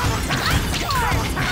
Double time!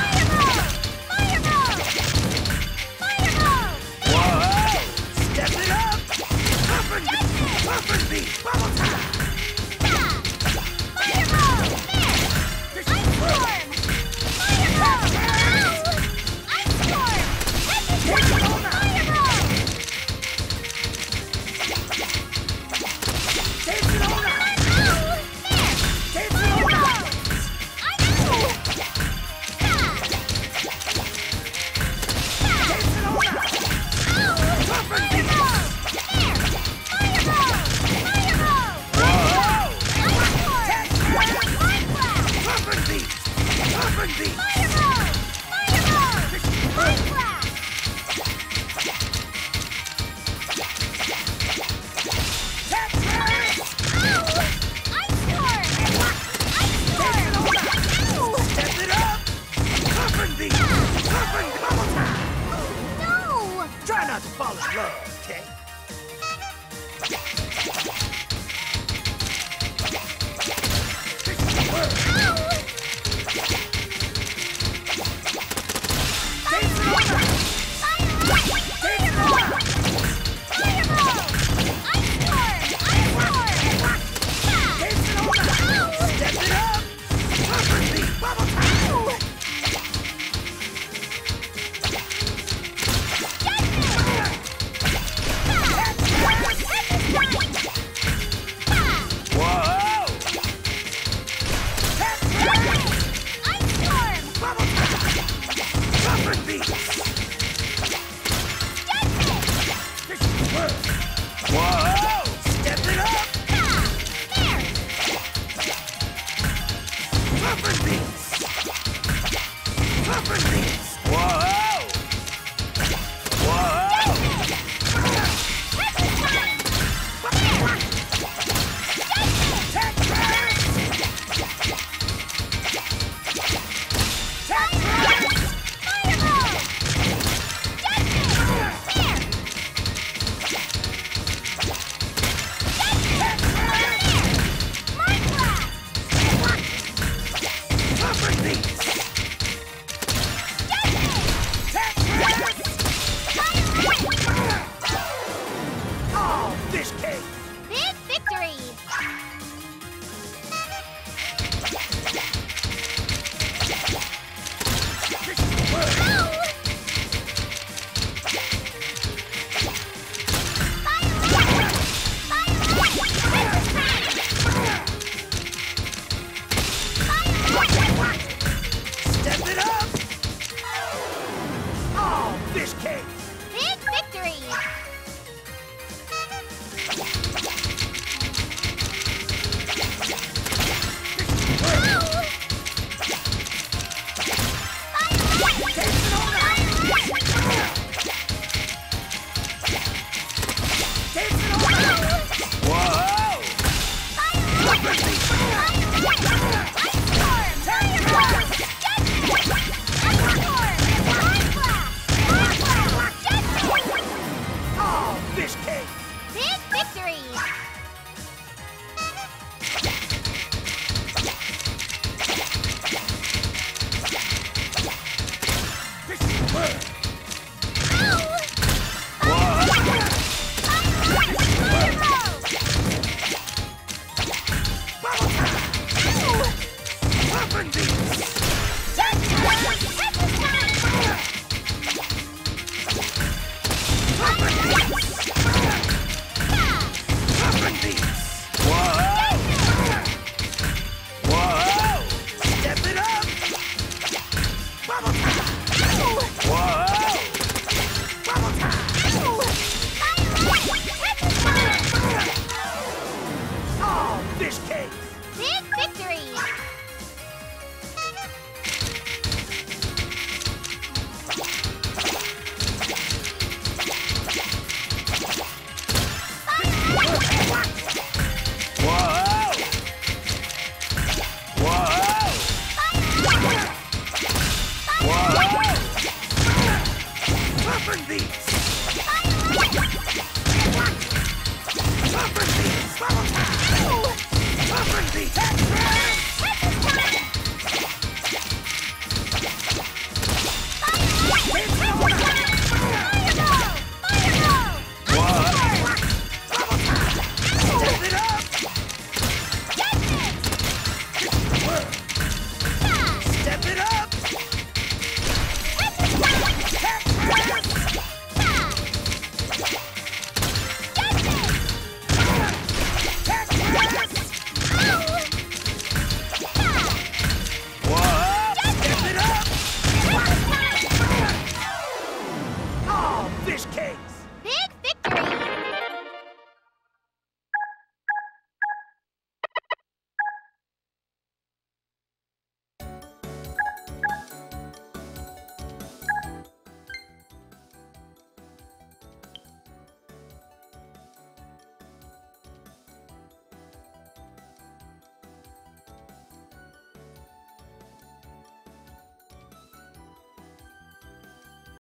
Time!